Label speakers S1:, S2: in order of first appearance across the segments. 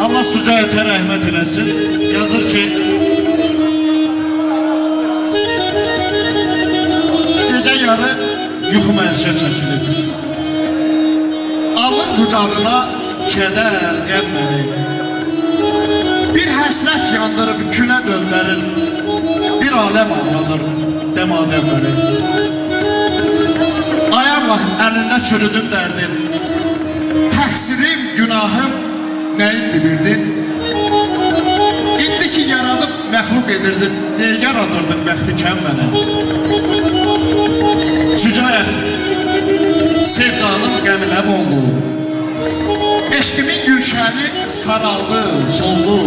S1: Allah Sucayətə rəhmət eləsin. Yazır ki, Gecə yarı yuxu mənşə çəkilir. Alır qucağına kədər gəlməli. Bir həsrət yandırıb külə döndərir. Bir aləm ağlanır demadəmləri. Ayaqla əlində çürüdüm dərdin. Təqsirim, günahım nəyin bilirdin? İndi ki yaradıb məxluq edirdin, niyə yaradırdın bəxtikən mənə? Şücayət, sevdanın qəminə boldu. Eşqimin gülşəni saraldı, soldu.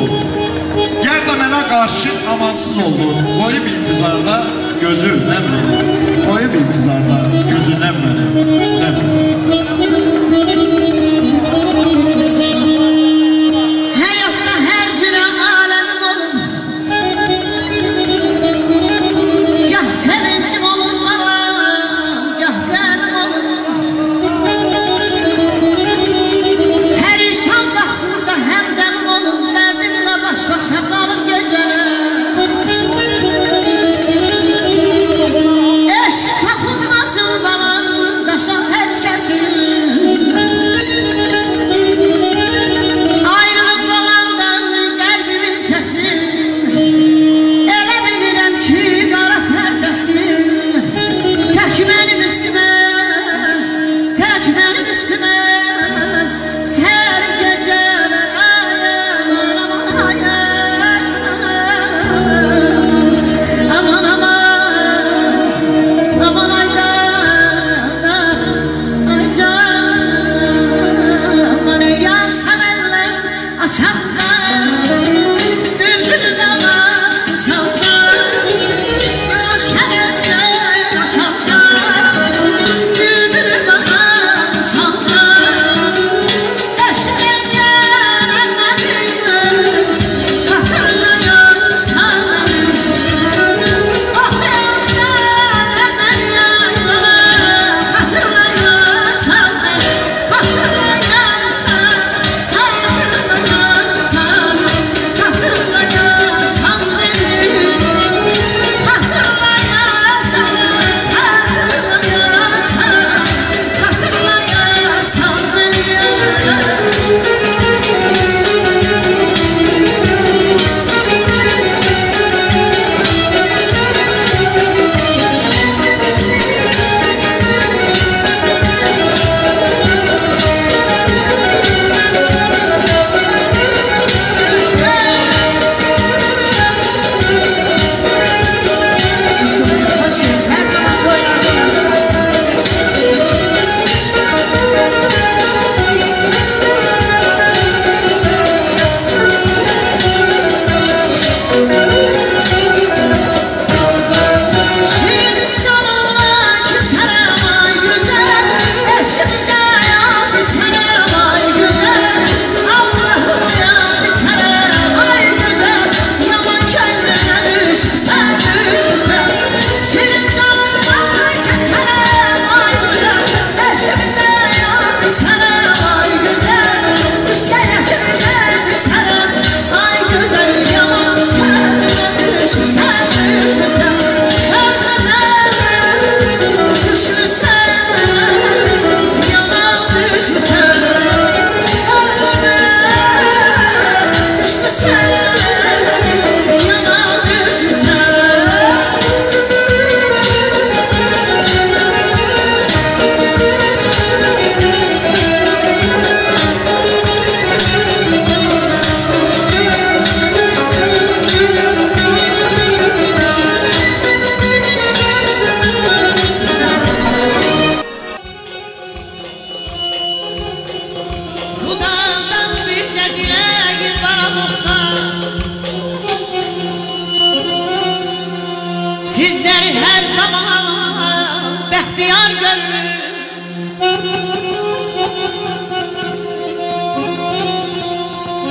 S1: Yer də mənə qarşı amansız oldu. Qoyub intizarda gözü nəm mənə. Qoyub intizarda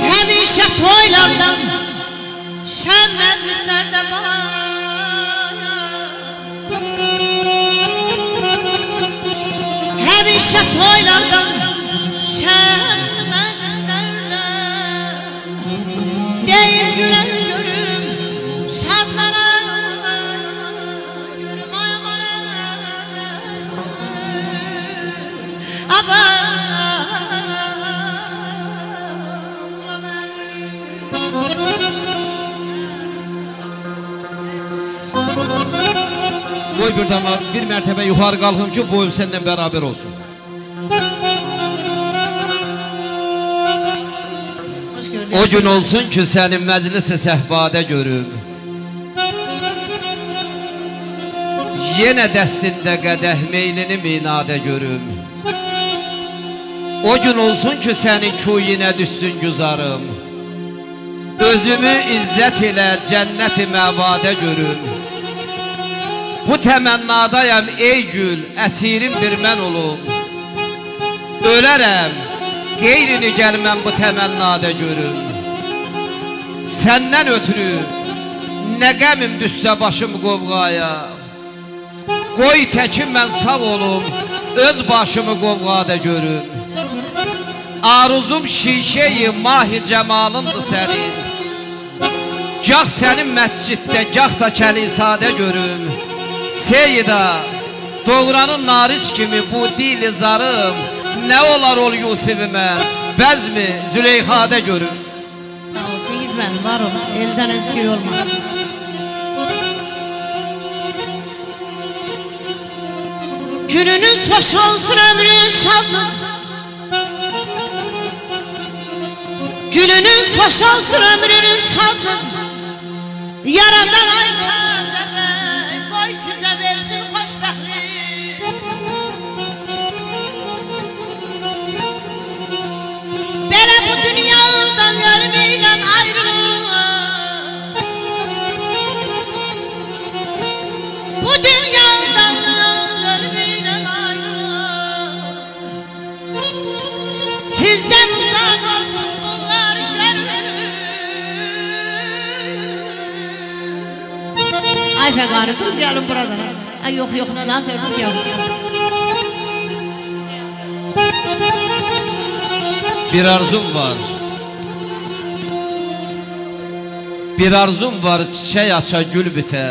S1: Həmişə toylardan Şən məclislərdə bana
S2: Qoy bir mərtəbə yuxarı qalxım ki, boyum səninlə bərabər olsun. O gün olsun ki, səni məclis-i səhbadə görüm. Yenə dəstində qədəh meylini minadə görüm. O gün olsun ki, səni kuyinə düşsün güzarım. Özümü izzət ilə cənnəti məvadə görüm. Bu təmənnadayam ey gül,əsirim bir mən olum. Ölərəm, qeyrini gəlməm bu təmənnada görüm. Səndən ötürü nə qəmim düşsə başım qovğaya. Qoy təkin mən sağ olum, öz başımı qovğada görüm. Aruzum şişeyi mahi cəmalındır sənin. Gah sənin məsciddə, gah da kəlisadə görüm. Seyida, doğranın nariç kimi bu dili zarım. Nə olar ol Yusifimə, bəzmi Züleyxadə görüm.
S1: Sağ ol Cengiz ben var ol. Elden özgür olma. Gününüz hoş olsun ömrün şadlı. Gününüz hoş olsun ömrünün şadlı. Yaradan ay tazebe koy size Gəlin buradan Ay yox yox nə daha sevdim yox
S2: Bir arzum var. Bir arzum var çiçek aça gül bitə.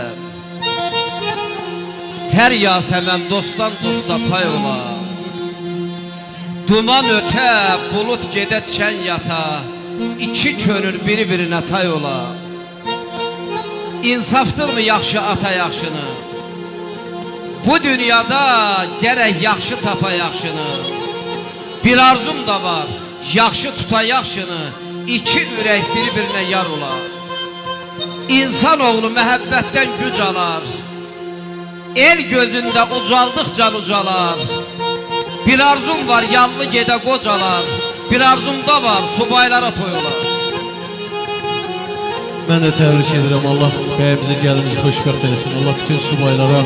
S2: Tər yasəmən dostdan dosta pay ola. Duman ötə, bulut gedə çən yata. İki könül biri-birinə tay ola. İnsaftırmı yaxşı ata yaxşını? Bu dünyada gərək yaxşı tapa yaxşını. Bir arzum da var, yaxşı tuta yaxşını, iki ürək bir-birinə yar olar. İnsan oğlu məhəbbətdən güc alar. El gözündə ucaldıqca ucalar. Bir arzum var, yallı gedə qocalar. Bir arzumda var, subaylara toyular.
S3: Mən də təbrik edirəm. Allah bəyimizi, gəlimizi xoşbəxt eləsin. Allah bütün subaylara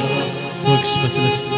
S3: qismət eləsin.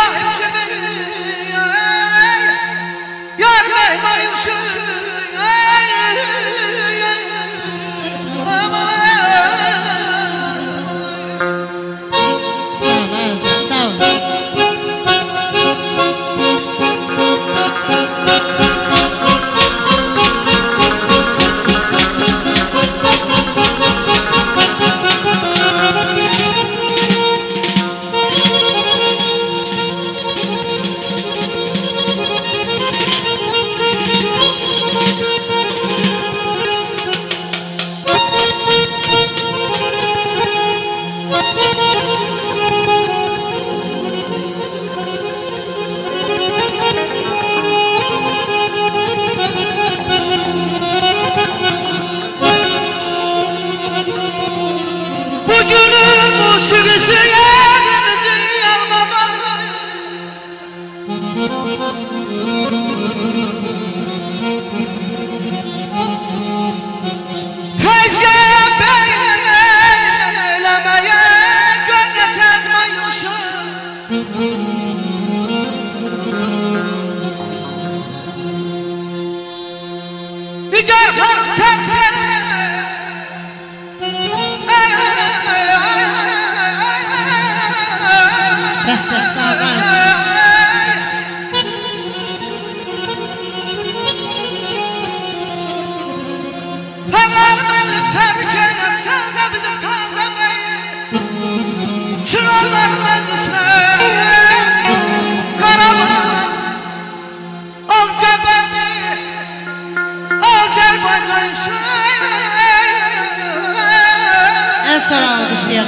S1: 해요.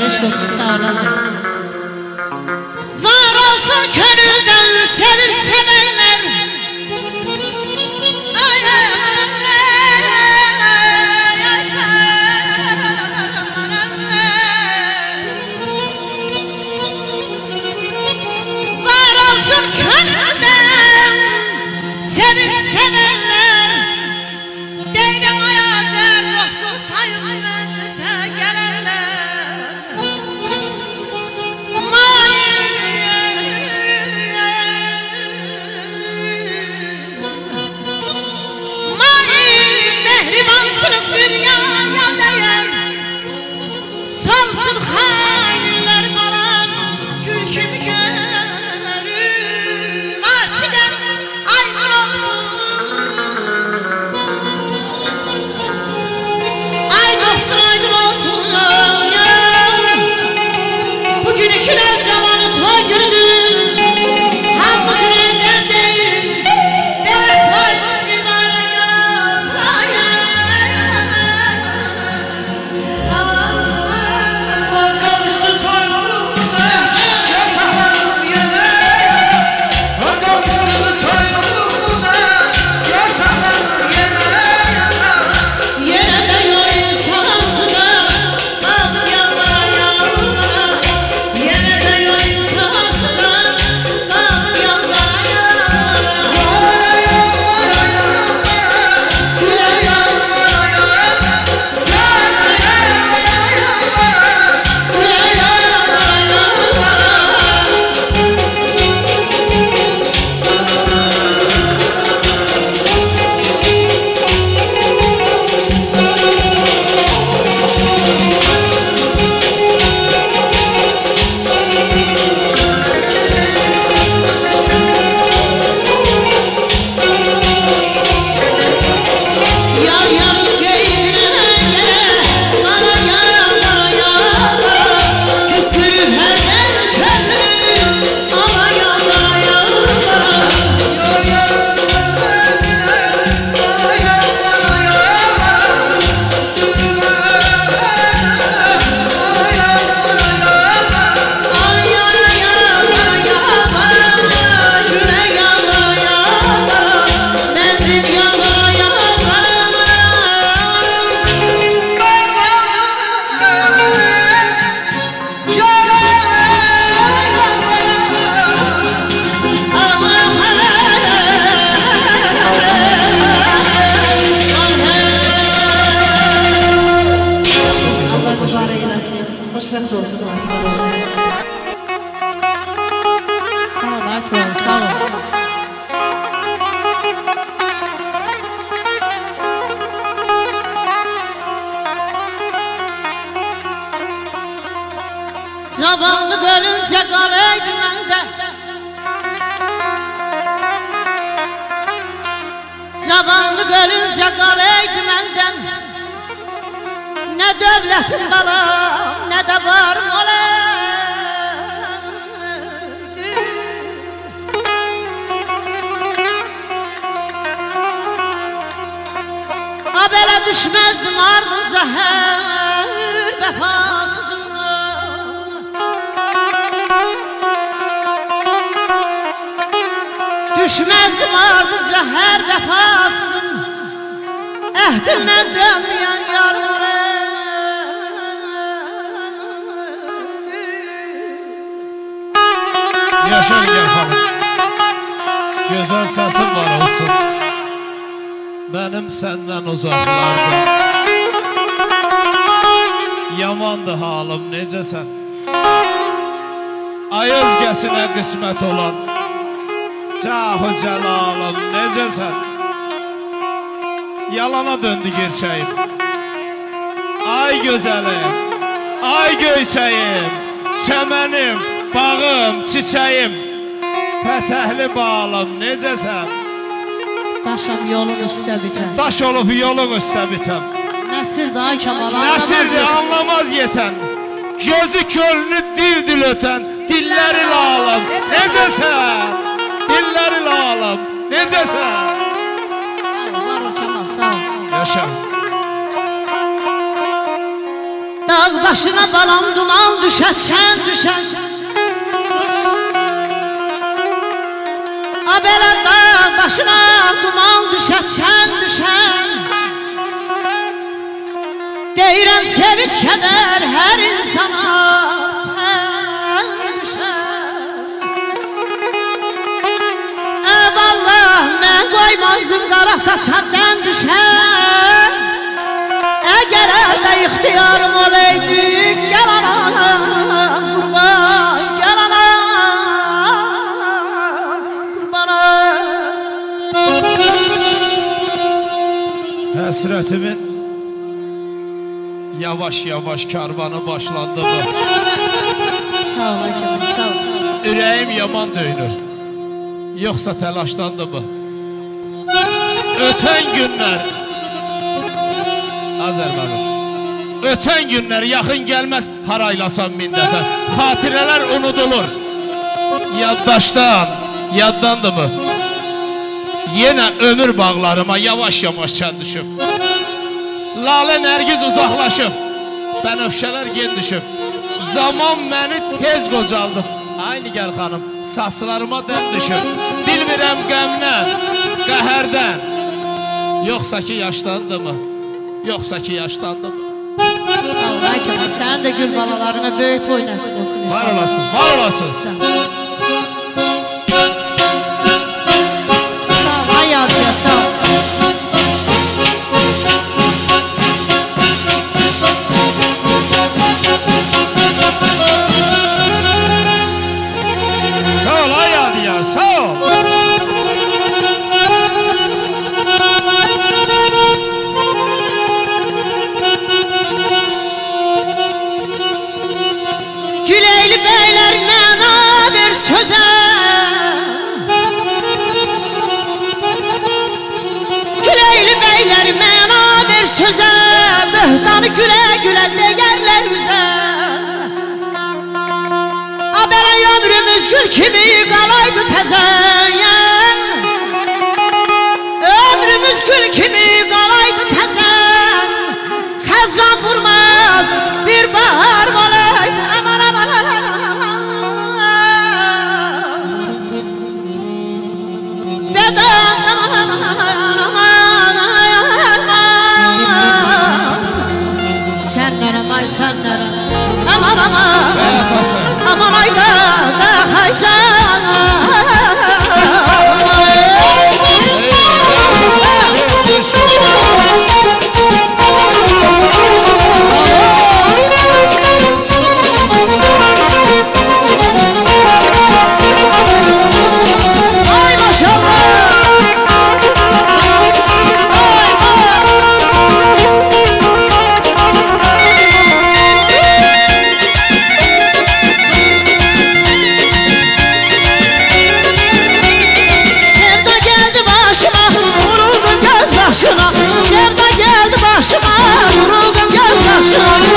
S1: Eşq olsun, sağ olasın.
S4: Yamandı halım necəsən? Ay özgəsinə qismət olan Cahu cəlalım necəsən?
S5: Yalana döndü gerçeğim Ay gözəlim Ay göyçəyim Çəmənim, bağım, çiçəyim Pətəhli bağlam, necəsən?
S1: Daşam yolun üstə bitən
S5: Daş olub yolun üstə bitəm
S1: Nəsir daha Kemal
S5: Nəsirdir, anlamaz yetən Gözü kölünü dil-dil ötən Dilləri lalım, necəsən? Dilləri lalım, necəsən?
S1: Var ol Kemal sağ ol.
S5: Yaşa.
S1: Dağ başına balam duman düşer sen düşer. Abeler dağ başına duman düşer sen düşer Deyirəm seviş keder her insana. Evallah mən qoymazdım qara saçardan düşər Əgər əldə ixtiyarım olaydı Gəl anam qurban Gəl anam qurbanım
S5: Həsrətimin Yavaş-yavaş karvanı başlandı mı?
S1: Sağ ol Kemal sağ ol.
S5: Ürəyim yaman döyünür Yoxsa təlaşdandı mı? Ötən günlər Azərbaycan Ötən günlər yaxın gəlməz haraylasan min dəfə Xatirələr unudulur Yaddaşdan, yaddandı mı? Yenə ömür bağlarıma yavaş-yavaş çən düşüb Lalə nərgiz uzaqlaşıb Bənövşələr gen düşüb Zaman məni tez qocaldıb Ay Nigar xanım, saçlarıma dən düşüb Bilmirəm qəmdən, qəhərdən. Yoxsa ki yaşlandı mı? Yoxsa ki yaşlandı mı?
S1: Allah Kemal sənin də gül balalarına böyük toy nəsib olsun
S5: Var olasınız, var olasınız
S1: ömrümüz gül kimi qalaydı təzəyə Ömrümüz gül kimi qalaydı təzə Xəzan vurmaz bir bahar olaydı Aman aman aman Dedem aman. Aman aman Senden ay senden aman aman.
S5: Atası
S1: Aman um ah da da Come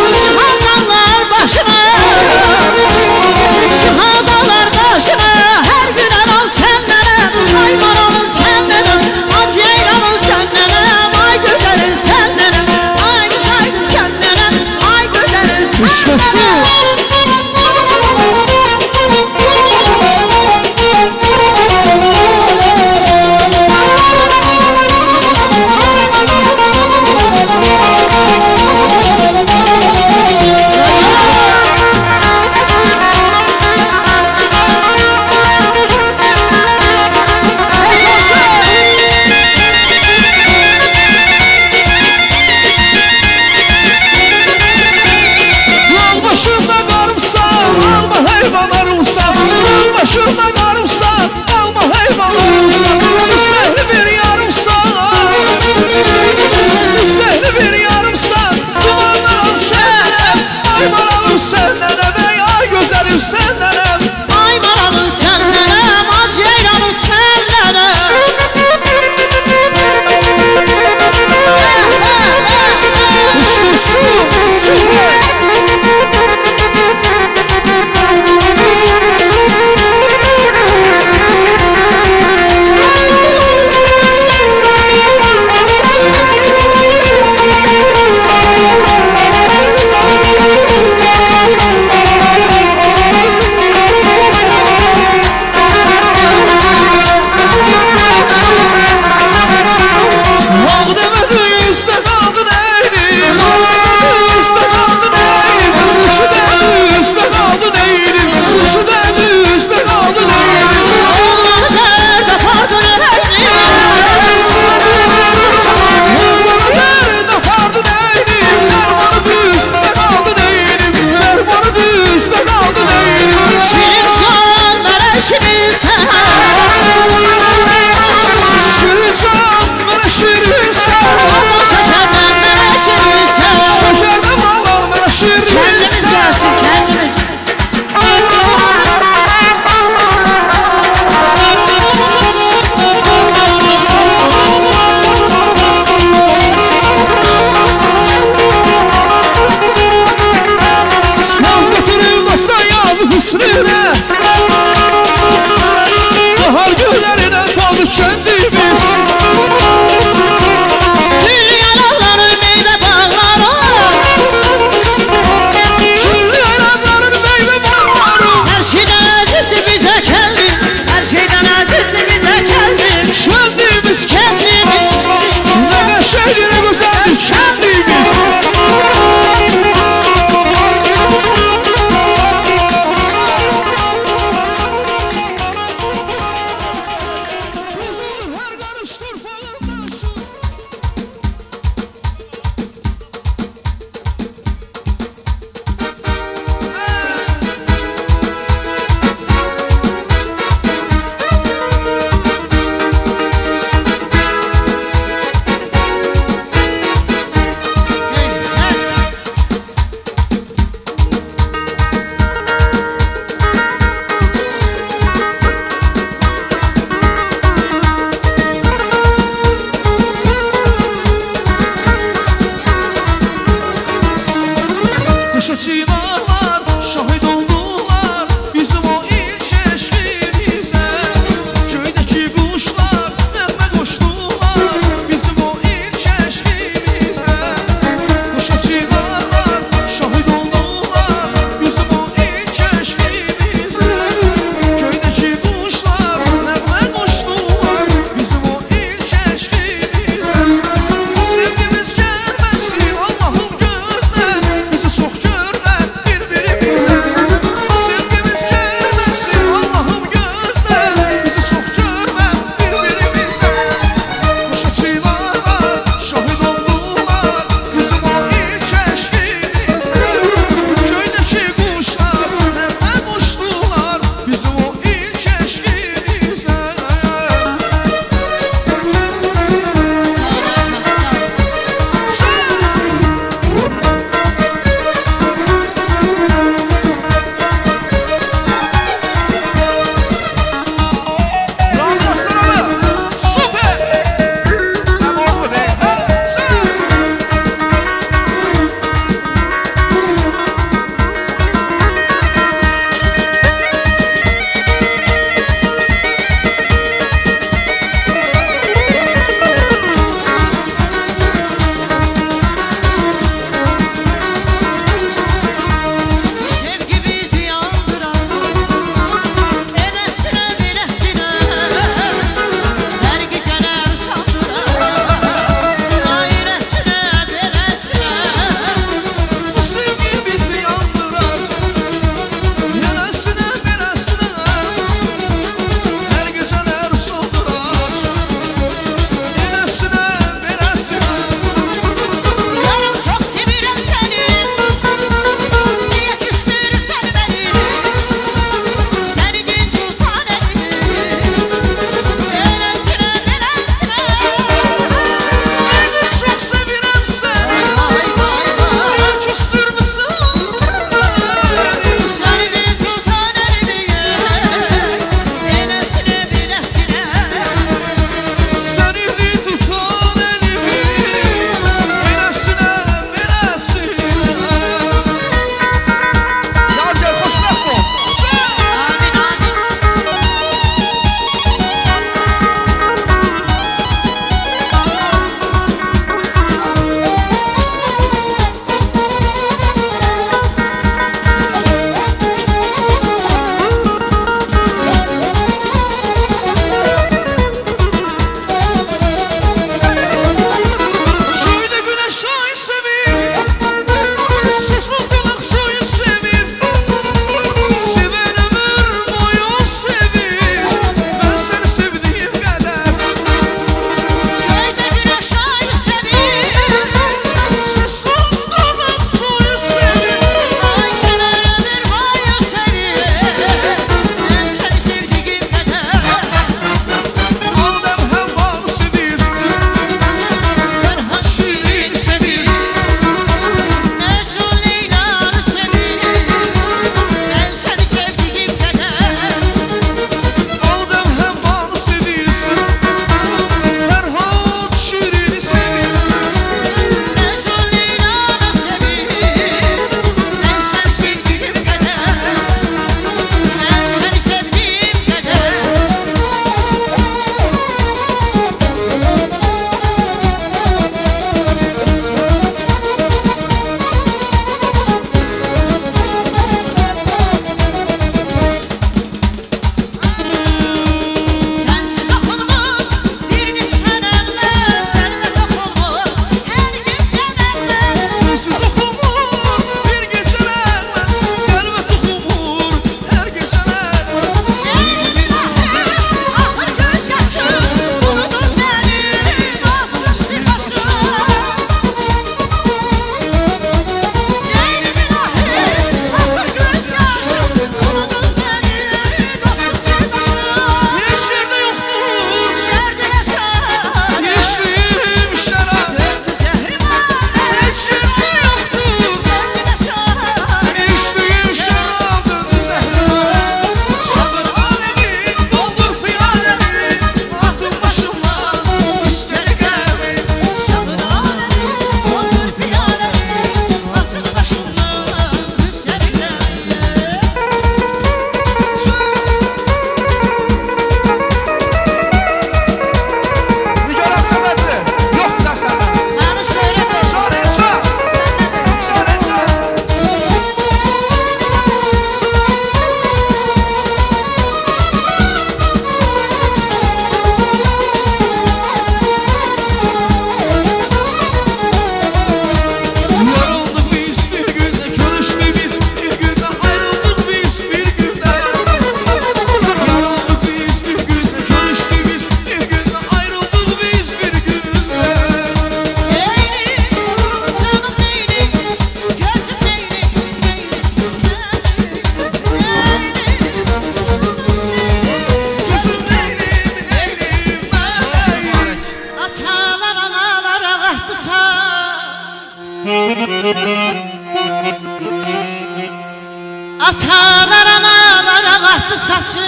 S1: Atalar analara qalxdı saçı.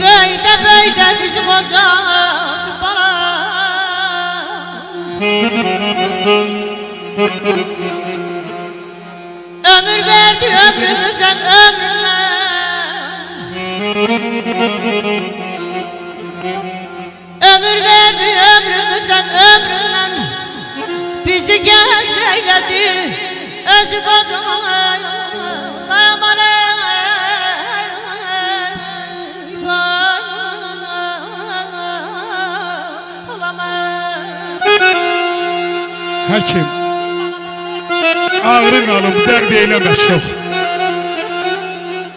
S1: Böydə böydə bizi qocadı bala Ömür verdi ömrümüzden ömrüne Ömür verdi ömrümüzden ömründen Bizi genç eyledi Özü kocaman Dayaman
S6: Həkim Ağrın alıb dərd eyləmə çox.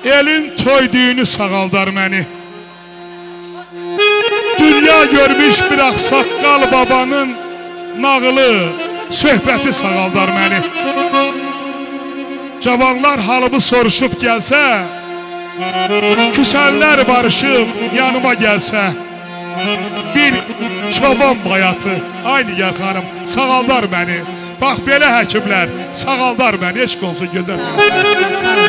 S6: Elin toy düyünü sağaldar məni Dünya görmüş bir ağsaqqal babanın Nağılı, söhbəti sağaldar məni. Cavanlar halımı soruşub gəlsə Küsəllər barışıb yanıma gəlsə Bir çoban bayatı Aynı yer xanım sağaldar məni. Bax belə həkimlər sağaldar məni Eşq olsun gözəl sənə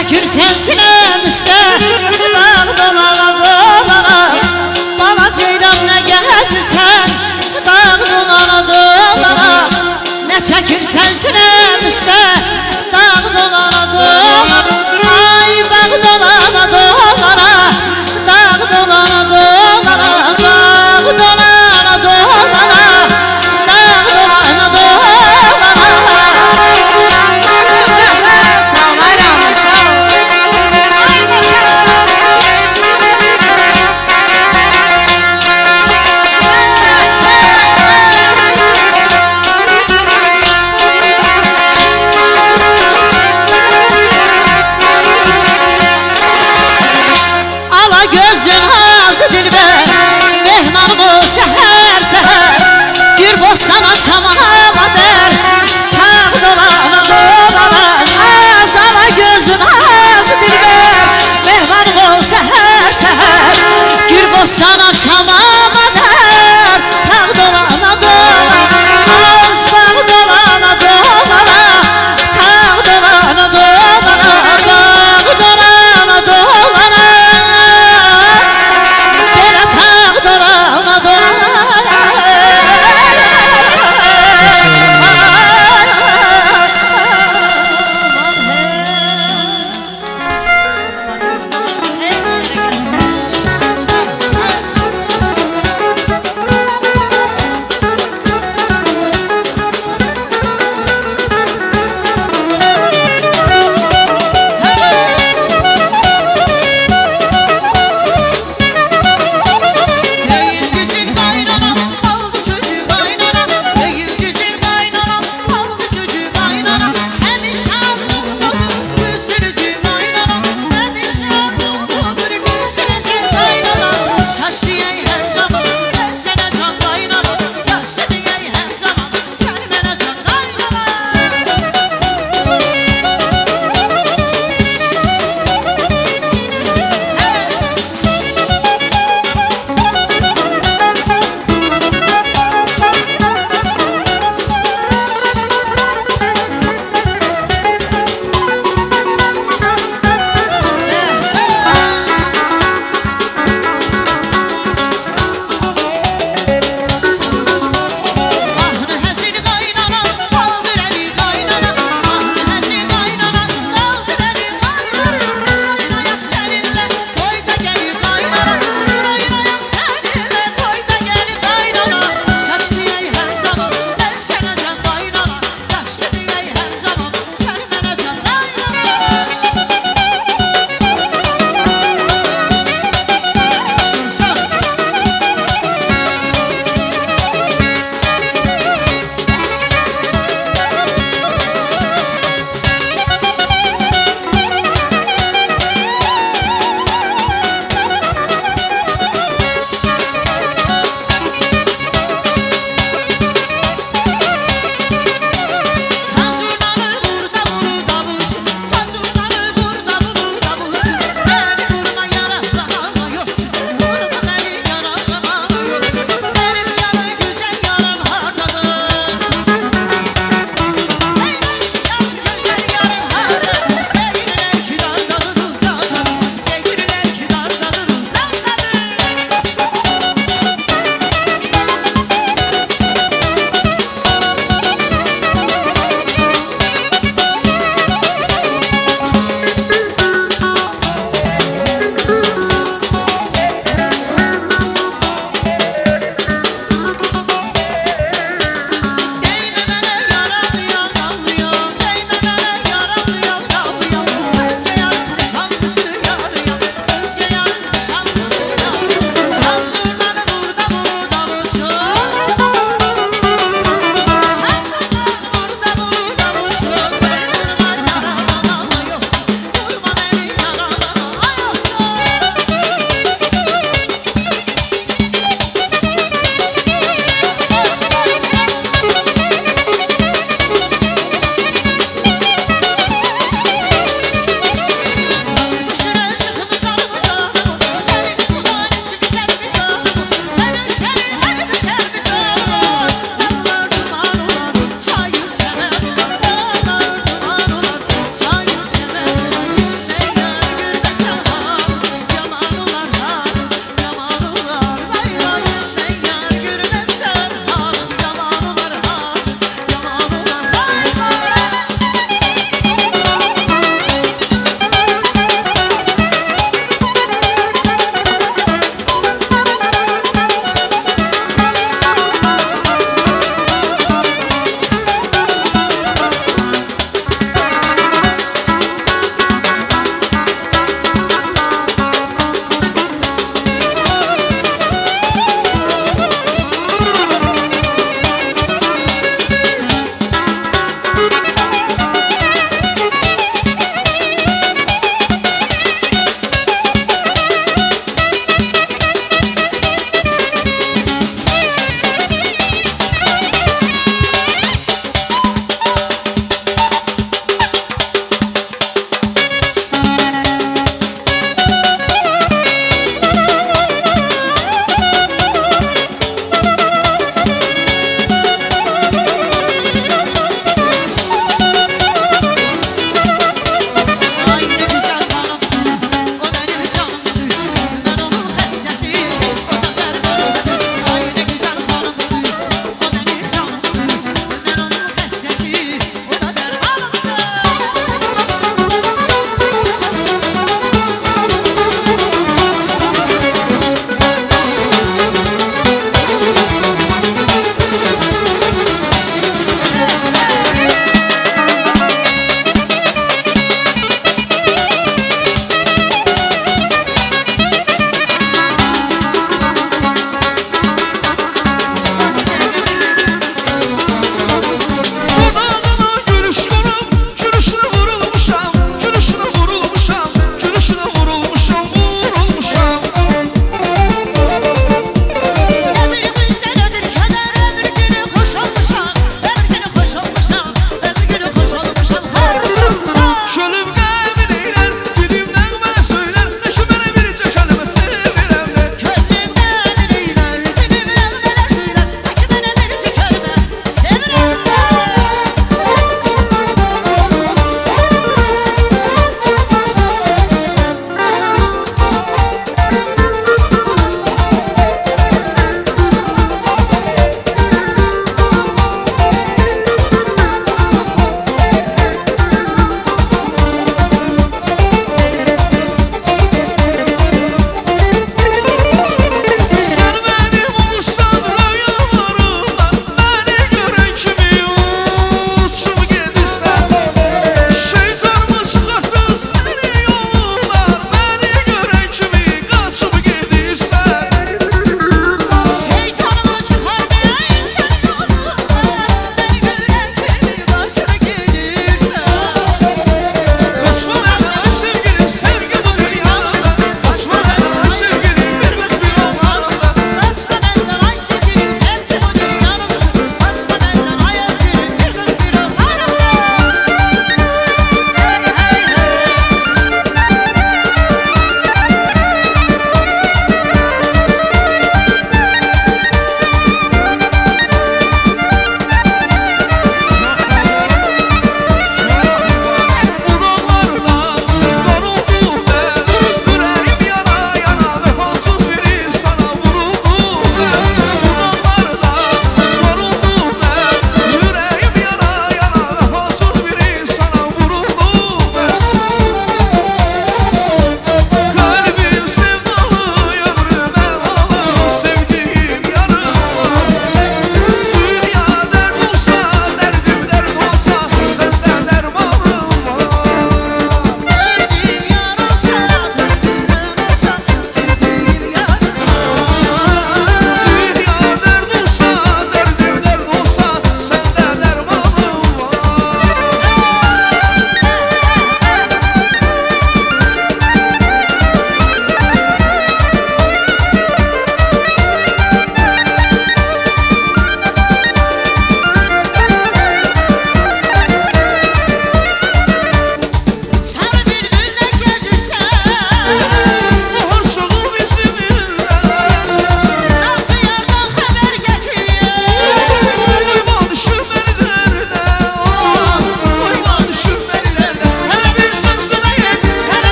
S1: Ne çekirsen sinem üstte Dağ dolana Bala ceyran ne gezirsen Dağ dolana dolana Ne çekirsen sinem üstte